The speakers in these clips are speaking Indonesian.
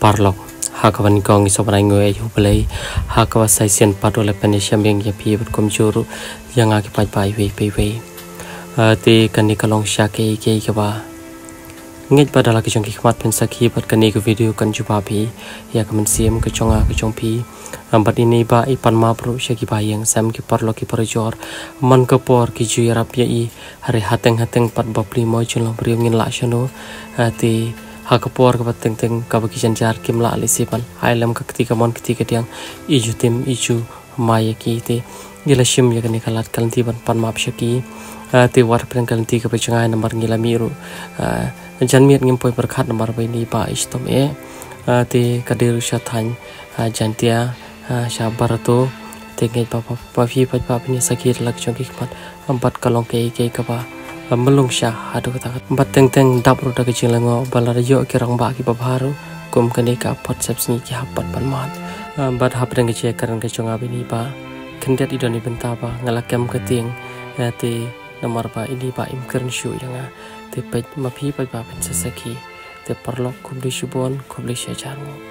parlok hakawan gong isobanai ngoe yu belai hakawa saisian padole penesiam yang ya pi berkomjuru yang akibat pai wei wei wei. Ti kani kalong syake ke ke ba pada lagi jong hikmat pen sakhi pat kani ke video kan jupa pi ya kamen sim ke chonga ke chong pi. Ambat ini ba ipan ma pro syaki bayang sam ki parlo ki parjor man ke por ki ju yarap ya i. Hari hateng hateng pat bapli mo chulo brio ngin la shano ti ha ke por ke pateng teng ka baki jan jar kim la ali sipan ailam ka ketika mon ketika tiang iju tim iju maya ki te gila shim ya kani kalat kalanti ban pan map syaki ti war pen kalanti ke pechangai nomor ngila miru jan miat ngim poi berkat nomor bai ni ba istom e ti kadir syathan jan tia sha barato te ngai pa pa fi pa pa ni sakit lak ki pat empat kalong ke ka ba melung sha adu kata empat teng teng dap ru da ke lango balar yo ki rang ba ki ba baru. Kum kani ka pot sep sni ki hapat pan mat. Bat hap reng ke karan ke chong abi ni ba. Kendet idoni benta ba. Ngalakem ke ting ti nomor ba. Ini ba im kern shu yang te pet ma phi pa ba pen saki te parlok kubli shubon kubli shajarmo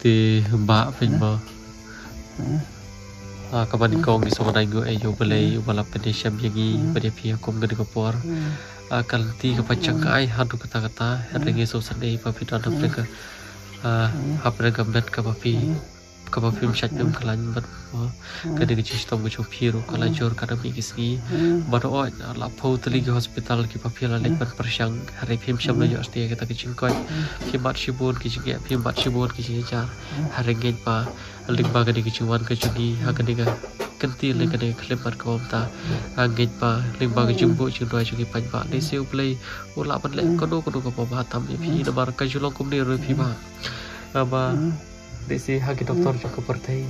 ti ba pen ba Ah, kapan kau di sama nango ayo balai wala pedesiam yagi pada pihak kom gede kopor akan ti kepacang kai hadu kata kata hengi so sane papi dan mereka. Ah apa mereka bet kapapi kapapi mshat pem kalan bat gede ke cis tom ke piru kala jor kada mi kisgi bat o la pau teli ke hospital ki papi la lek bat persyang hari pem syam lo asti kita ke cingkoi ki bat shibun ki cingi pem bat shibun ki cingi jar hari ngen pa lik ba gede ke cuan ke cugi ha gede ke kenti le gede klebar ko ta. Angit pa lik ba ke jumbo cudoi cugi pan ba le seu play ula pan le kodo kodo ko ba tam ni phi. Na bar ka julong kum ni ro phi ba. Ba desi ha ki doktor jo pertai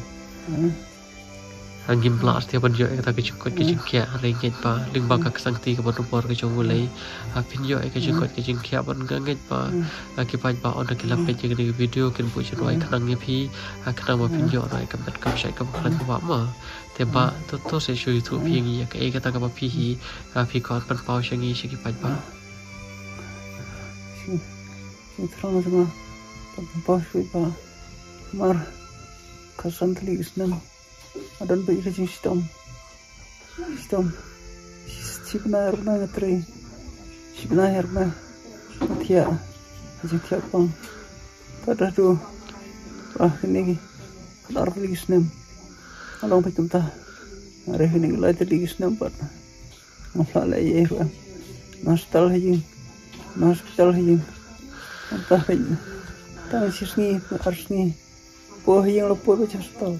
angin plas tiap ban jo kata ke cukot ke cingkia ringgit pa ling ba ka sangti ke batu por ke jong ulai ha pin jo ke cukot ke cingkia ban ganget pa. Ki pa ba on ke lape je ke video kin pu choi khanang ni phi ha khanang ma pin jo roi kam dat kam shai kam khan ba ma. Te ba to to se shui thu phi ngi ya ke kata ka ba phi hi. Ha phi kon pan pau shangi shi ki pa ba pa Mar Kasan tali isnam Adan pa ika jing sitam Sitam Sipna erna ngatri Sipna erna Matia Ajing tiap pang. Tada du. Wah ini Kadar tali isnam Along pa kumta Are ini lai tali isnam pat Ngafla lai ye Nastal hajing Nastal hajing entah tangan sisni arsni poh yang lo baca hostel.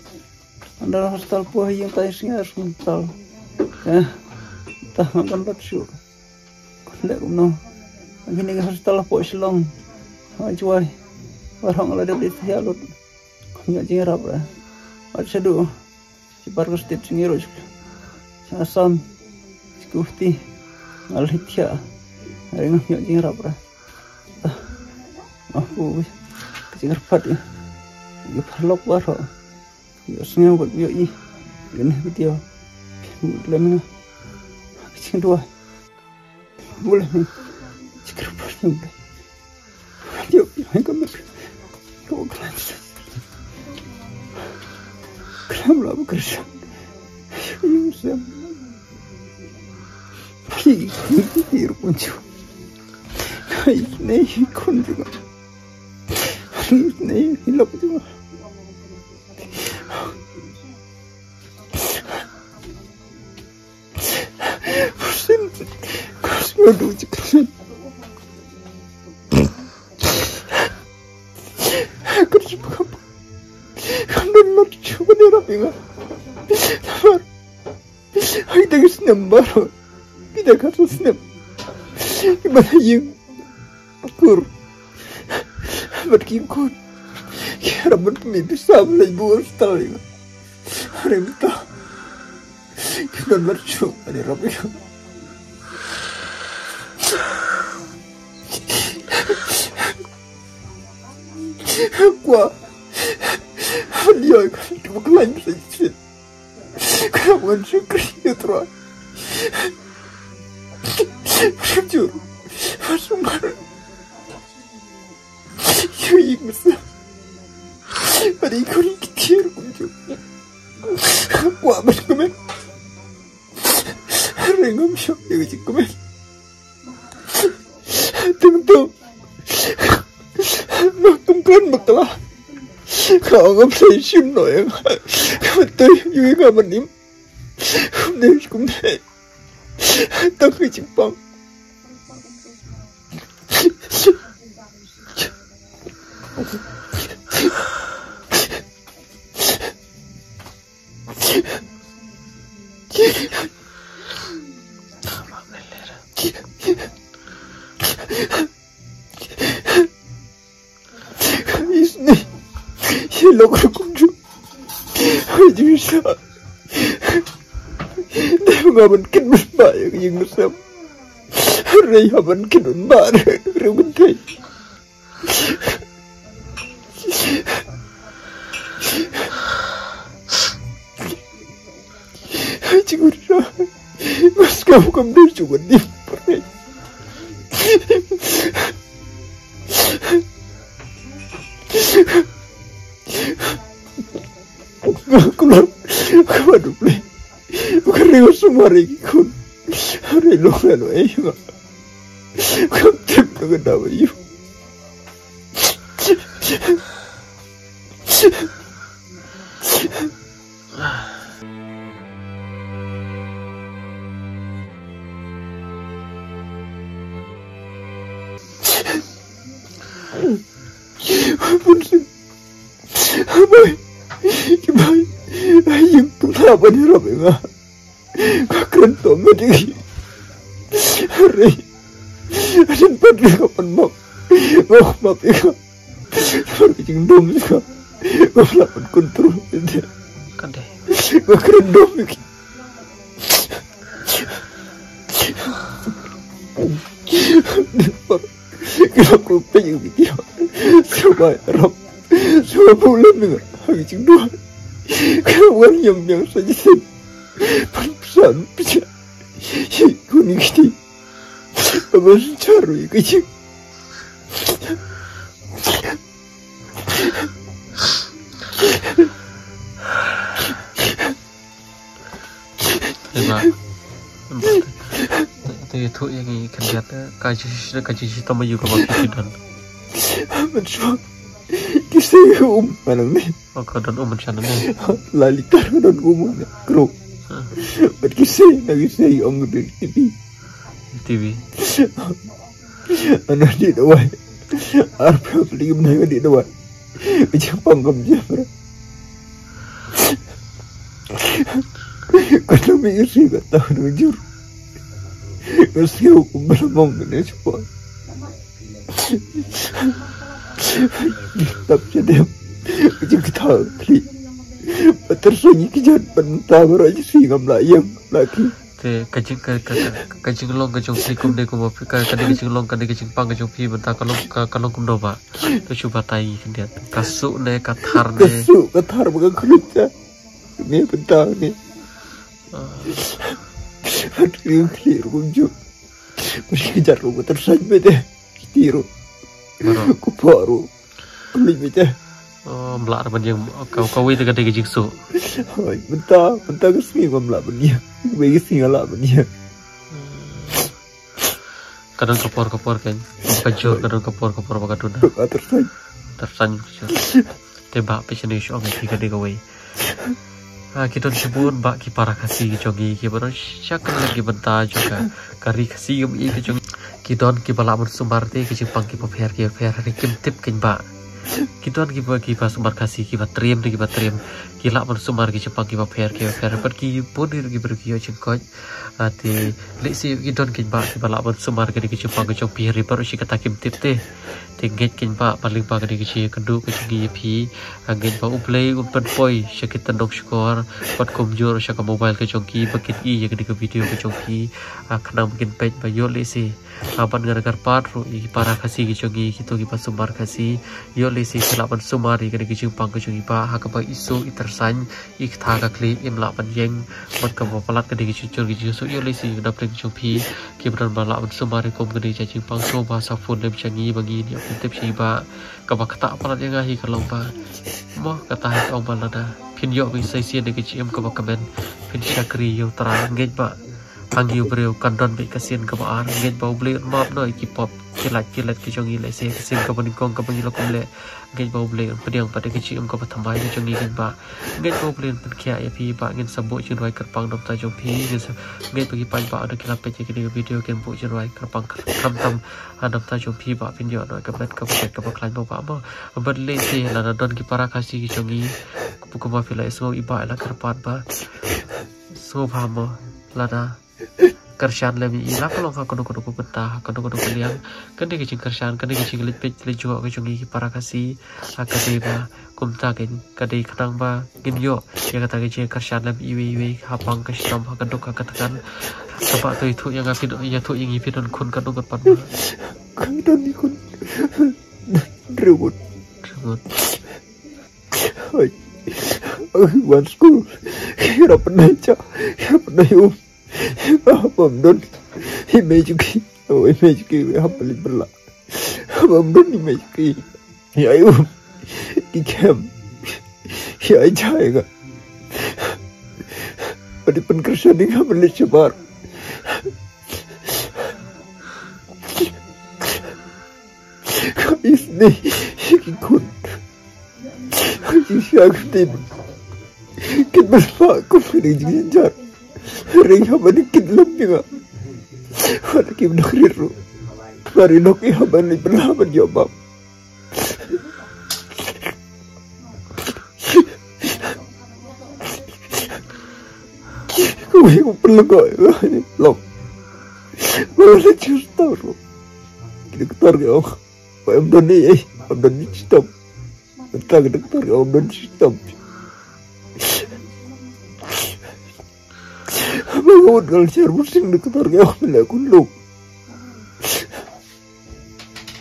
Anda hostel poh yang tadi sini harus mental ya entah makan bakso kondek kumno lagi nih hostel poh selong. Majuai orang ada di tialut nggak jingrap lah baca do si barkas tit singiro asam skuti ngalitia yo parlo cuero, yo sueño con yo y yo no me dio, le me sin duda, bula me, si creo por mi bula, yo yo vengo me, yo clanza, clam la boca, yo sé, 피, 이로 본죠. 내 건드가, 내 일러 보지 마. Aduh cekran. Kerja apa? Dia rapi nggak? Lar, hai dengan senam baru, kita kasih senam. Gimana yang akur? berkikut kira berpemit sama ibu sekali hari minta quá Блядь, как выкланяться чуть Как он же кричит, ра Шутер Вашу мать Я игрался 아니 이걸 이렇게 뒤로 굴죠 갖고 와봐 지금에 랭엄 쇼 이거 지금에 등등 똑같은 먹다가 강함 세심 노예 그것도 유행하면 님? 내일 꿈에 떡 그집방 locura con chú Ôi chú sợ Đêm ngồi mình kinh mình bà Nhưng nó sao Rồi họ mình kinh mình rồi mình thấy Chú sợ Mas kamu kamu dulu cuma di pare. Kular, waduh ple, kariwa sumari kun, hari lo ano eh nga, kam trip na ganda panglaban ni Rabi nga, kakranto nga di. Hari, asin pa rin ka pan mak, mak mapi ka. Hari yung dom ka, wala pan kontrol. Hindi, Kade. kakrandom ka. Kenapa ko pengen video Sama Arab Sama bulan dengan 그왕 연명선이선 불산비자 이군이기니 무슨 차로 이거지 되게 도 여기 견디가 까지 시를 까지 시도 한번 이거 먹기 싫다. 한번 줘. Diba? Ito yung tuwa yung ikandiat kaji kaji sito mo yung kapag kikidan. Mensuang Kisah um Manang ni O kadon uman siya na niya. Lalitar ko doon umum Kro Ba't kisah Nagisah yung ang TV TV. Ano di naway Arpa na yun di naway Bijang panggam siya bro Kaya may isi ka tao ng jur Kasi ako kung malamang ka na siya Tap siya dem Bijang kita kli Patersanyi kijan Pantawar aja sih ngam layang Laki Te kajing long kajing pli kum de kum ka kadi kajing long kadi kajing pang kajing pi benta kalong ka kalong kum do ba. To coba tai. Kasuk ne kathar ne. Kasuk katar kulit siya Ini ni At yung clear kong jo Mesti kejar ko tersan bete Kitiro Baro. Kulit bete Oh, melak ban yang kau kau itu kadi kajing su. Ay, bentang Bentang ke sini ngam lah benia Bagi ke sini lah benia Kadang kapor kapor kan. Kajur kadang kapor kapor bakaduna. Kau tersan tersanjung. Kecil tebak pesan isu orang tiga tiga way Ah, kita disebut bak ki para kasih jogi ki baru syakan lagi benta juga. Kari kasih yang ini jong kita ki bala mun sumbar te ki jepang ki paper ki paper ni kim tip kin ba. Kita ki ba ki pas sumbar kasih ki ba trim ki ba trim. Ki la mun sumbar ki jepang ki paper ki paper per ki pun dir ki ber ki jeng koj ati le si ki don ki ba ki bala mun sumbar ki ki jepang ki jong pi ri baru si kata kim tip te tingget kin ba paling pa kadi kici kedu kici gi pi. Angin ba uplay umpan poi syakit tandok skor. Pat komjor syaka mobile ke chongki bakit i ya ke video ke chongki akna mungkin page ba yo lesi apan gara gar pat ro i para kasi ki chongi kito ki pasumar kasi yo lesi kelapan sumari kadi kici pang ke chongi ba hak ba isu itersan ik tha ka kli im la pan yeng. Mat ka palat kadi kici chor kici so yo lesi na pring chongpi ki bran ba la pan sumari kom kadi cacing pang so ba sa phone le changi bagi ni tip si ba. Ka kata palat yang ahi kalau ba. Mo kata hai ong ba lada. Pin yo bi sai sien de kici em ka pin syakri yo terang ba anggi breu kandon be kasien ka ba ar ngej ba ble map no ki pop kilat kilat ki jongi le se kasien ka ba ni kong ka ba ni lo kum le ngej ba ble pediang pada kici em ka ba thambai ni jongi ngej ba ngej ba ble pen kia ya pi ba ngin sabo chin wai kerpang dom ta jong pi ngin ngej bagi pan ba ada kilat pe ki video ken bu chin wai kerpang kam tam adam ta jong pi ba pin yo no ka bet ka ba ka ba klan ba ba ma ba le se la na don ki para kasi ki jongi ku ma fila eso iba la kerpat ba so ba mo la da kershan lebih ila kalau kau kudu kudu betah kudu kudu kalian kan dia kecing kan dia kecing lit pej lit juga ke cungi para kasih. Akade ba kumta ken kade kenang ba gin yo. Ya kata kecing kershan lebih iwi iwi hapang ke sitam hakaduk hakatakan sebab tu itu yang ngapin ya tu yang ngipin kun kan ugat pan kan dan ikut ribut ribut Oi, one school, kira pernah cak, kira pernah I'm don't image ki oh image ki hapali berla I'm don't image ki ya yo dikem ya jayega बड़ी पंकृष्ण दिखा बल्ले चबार इसने की खुद इस शागते कितना फाकु फिर जी जार Ring habanikid lang niya. Wala kim nakriro. Marinok ihaban ni berlaban niya, Bab. Kung yung palaga, lom. Wala na siya taro. Kinagtar niya ako. I'm done eh. I'm done stop. Tag doktor, I'm done stop. Pusing deket harga aku kulung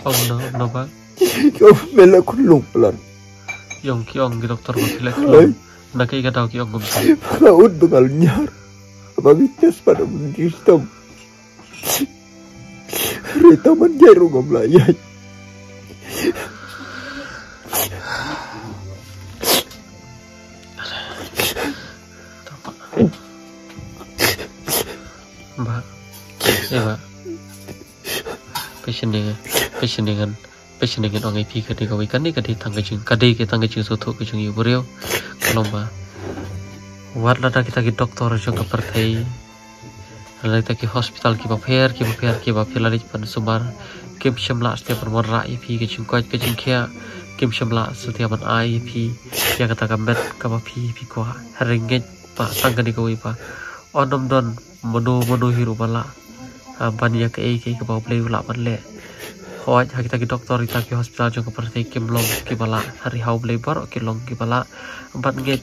oh no no ba kau bela kulung pelan. Yong kiong di dokter ko kila kulung nak ikat tau kiong gum laut bengal nyar. Bagi tes pada sistem Rita menjaru ngomlayai Mbak, ya mbak. Passion dengan, passion dengan, passion dengan orang IP kadi kau ikan ni kadi tangga jeng, kadi kita tangga jeng soto ke jeng ibu rio. Kalau mbak, wat lada kita ke doktor jeng ke pertai, lada kita ke hospital ke baper, ke baper, ke baper lada pan sumbar, ke semla setiap permora IP ke jeng kuat ke jeng kia, ke semla setiap an IP, ya kata kambet ke bapi IP kuah, haringget pak tangga di kau ipa, onom don menu menu hiru bala ban ya ke ke ke bau play ula ban le hoi ha kita ki doktor kita ki hospital jong ke kim long ki bala hari hau play bar ki long ki bala ban nge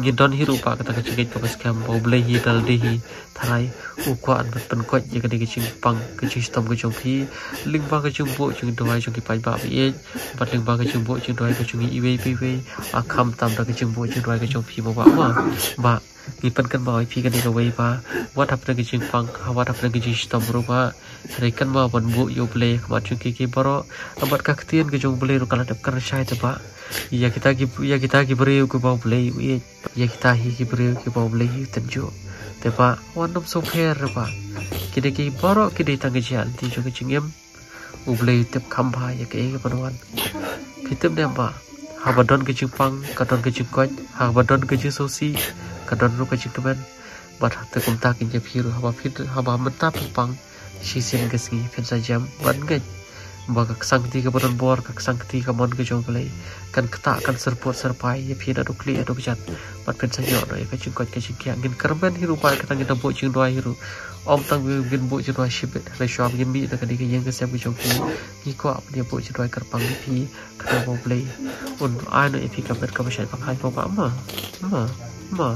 nge don hiru pa kata ke cingit ke kam bau play hi dal de hi. Tharai u ko an ban pen ko ye ke de ching pang ke ching stom ke jong phi ling ba ke chung bo chung doi chung ki pai ba bi ban ling ba ke chung bo chung doi ke chung i we pe we a tam da ke chung bo chung doi ke chung phi ba ba ba ni pen kan ba phi kan ni wei ba. Wa thap na kijing pang wa thap na kijing stam ro ba. Re kan ba ban bu yo play ma chu ki ki baro abat ka ktien ke jong play ro kala dap kar shai ta ba. Ya kita ki ya kita ki bre ko ba play ya kita hi ki bre ki ba play tan jo. Te ba wan nom so pher ba. Ki de ki baro ki de tang ki jan ti jo ki chingem u play tep kham ba ya ke ke ban wan. Kitem dem ba. Habadon ke chingpang kadon ke chingkot habadon ching sosi kadon ru kacik teman bat te kum ta kin je phiru haba phit haba mata pang shi sen gasngi fen sa jam ban gaj baka sangti ka bodan bor ka sangti ka mon ka jong kan kata kan serpot serpai ya phi da do kli do bijat pat pen sa yo no ya ka chung kot ka chung kya ngin karben hiru pa ka doi hiru. Om tang wi ngin bo chung doi ship le shop ngin mi da ka yang ka ka chung ki ni ko ap dia bo kar pang phi ka bo un ai no phi ka bet shai pa khai pa ma ma ma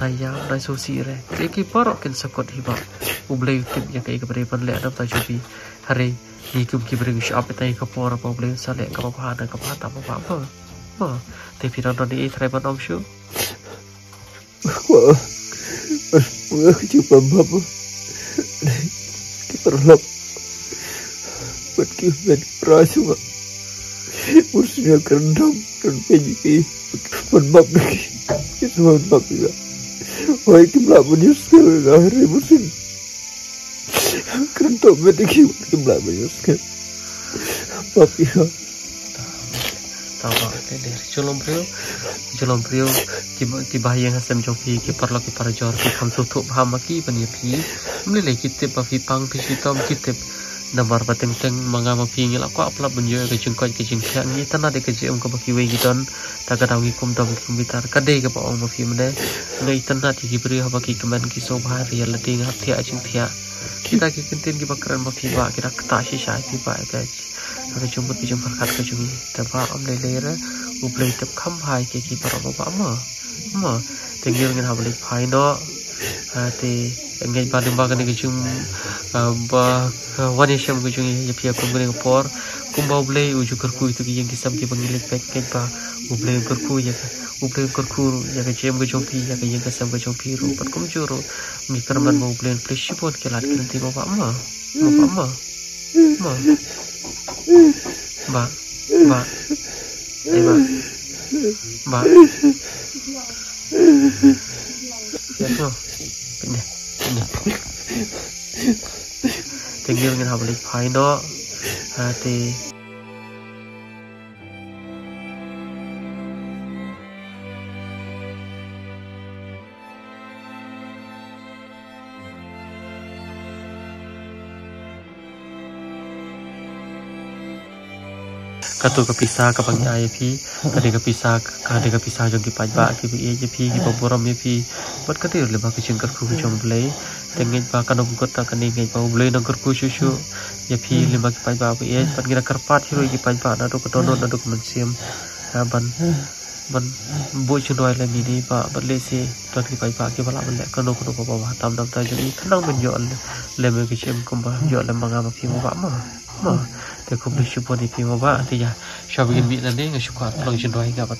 dai ya dai so si re ke ki parok ken sakot hiba ublay tip yang kai ka bare pan le adam ta chupi hari ni kum ki bring shop tai ka por pa ble sa le ka pa da ka pa ta pa pa ma te pi don di tre ban om shu Wah, wah, cuba bapa. Kita relap. Buat kita perasa, Pak. Ursnya kerendam dan penyiki. Bukan bab lagi. Bab juga. Wah, itu belak menyusul. Akhirnya musim. Kerendam penyiki. Itu belak menyusul. Bab ya. tawa de de cholom prio cholom prio ki ki bahaya ngasem jopi ki parlo ki par jor ki kham su thu bha ma ki bani phi mle le ki te pa phi pang phi si tom ki te nambar pateng teng manga ma phi ngila ko apla bunyo ke ko ke chung kya ni tana de ke jem ko ba ki we gi don ta ka dawi kum dam kum bitar ka de ke ba ong ma phi mne ngai tana ti ki pri ha ba ki kaman ki so bha reality ngap thia chung thia kita ki kintin ki bakran ma ba ki rak ta shi sha ki ba ka Ada jumpa di jumpa kat ke jungi. Tapa am le le ra. Ublay tap kham hai ke ki para ma ba ma. Ma. Tenggir ngin habalik phai no. Te ba dim ba kan ke jum ba wani sham ke jungi ya pia kum ngin por. Kum ba uju kerku itu yang kisam ki bangilik pek ke ba kerku ya ublay kerku ya ke jem ke jompi ya ke yang kisam ke jompi ru pat kum juro. Mi kerman ma ublay fleshi pun ke lat kan ti ma ba ma. Ma ba ma. Ma. Mbak, Mbak, eh Mbak, ya tuh, pindah, pindah. Tinggal ngin habalik pai no, hati. Katu kepisah ke pangi ai pi kade kepisah kade kepisah jong ki pajba ki bi ye pi ki boboram ye pi. Bat kate le ba ki chingkar ku chong blai tengej ba kanu ku ta kani ngai ba blai nang ku shu shu ye pi le ba ki pajba bi ye pat gira karpat hiro ki pajba na do ko tono na do sim ban ban bo chu doi le mi ni ba bat le se ki ki bala ban le kanu ku ko ba tam dam ta jong thanang men yo le me ki chem kum ba yo le te ko bi poni pi mo ya. Sha bi mi na ne nga shu kwa long chin doi ga